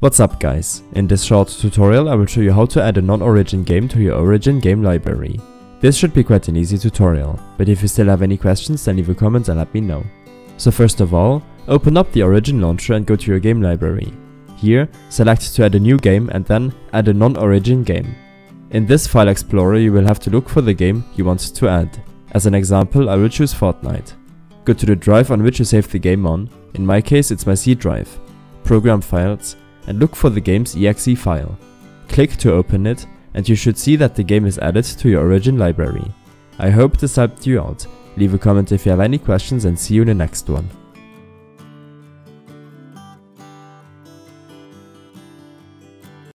What's up guys, in this short tutorial I will show you how to add a non-origin game to your origin game library. This should be quite an easy tutorial, but if you still have any questions then leave a comment and let me know. So first of all, open up the origin launcher and go to your game library. Here, select to add a new game and then add a non-origin game. In this file explorer you will have to look for the game you want to add. As an example I will choose Fortnite. Go to the drive on which you saved the game on, in my case it's my C drive. Program files and look for the game's exe file. Click to open it and you should see that the game is added to your origin library. I hope this helped you out. Leave a comment if you have any questions and see you in the next one.